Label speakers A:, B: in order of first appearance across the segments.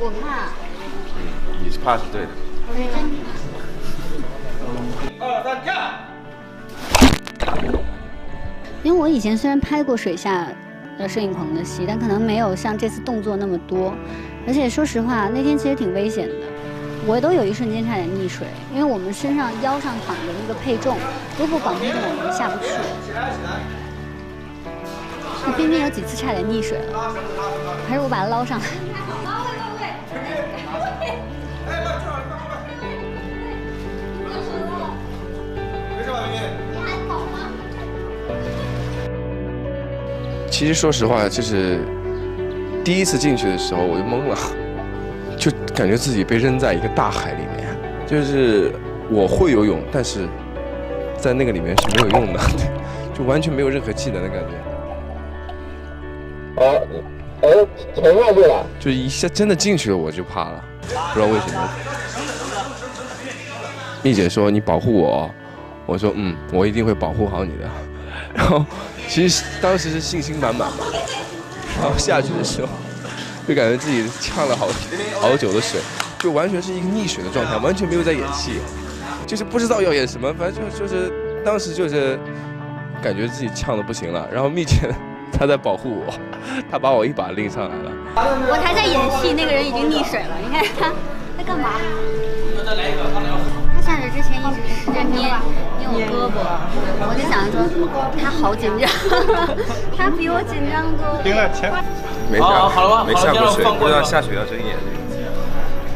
A: 我怕。
B: 你是怕是对的。
C: 二三跳。
A: 因为我以前虽然拍过水下的摄影棚的戏，但可能没有像这次动作那么多。而且说实话，那天其实挺危险的，我都有一瞬间差点溺水，因为我们身上腰上绑着那个配重，如果绑不住，我们下不去。那边边有几次差点溺水了，还是我把它捞上来。
B: 其实说实话，就是第一次进去的时候我就懵了，就感觉自己被扔在一个大海里面，就是我会游泳，但是在那个里面是没有用的，就完全没有任何技能的感觉。
D: 哦，哎，沉下去了，
B: 就一下真的进去了，我就怕了，不知道为什么。蜜姐说你保护我，我说嗯，我一定会保护好你的。然后其实当时是信心满满嘛，然后下去的时候就感觉自己呛了好好久的水，就完全是一个溺水的状态，完全没有在演戏，就是不知道要演什么，反正就就是当时就是感觉自己呛的不行了。然后蜜姐她在保护我，他把我一把拎上来了。
A: 我还在演戏，那个人已经溺水了，你看他在干嘛？他下水之前一直使劲捏捏我胳膊，我就想着说他好紧张，他比我紧张多了。
C: 行了，钱
B: 没
C: 事好了吧
B: 没下过水，不知道下水要睁眼睛。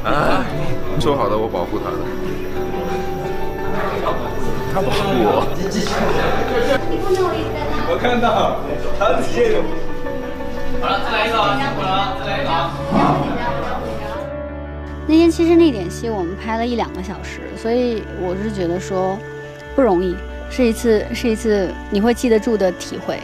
B: 啊，说好的我保护他的，他保护。
C: 我看到，他直接有。好了，再来一个啊，辛苦了，再来一个啊。
A: 那天其实那点戏我们拍了一两个小时，所以我是觉得说不容易，是一次是一次你会记得住的体会。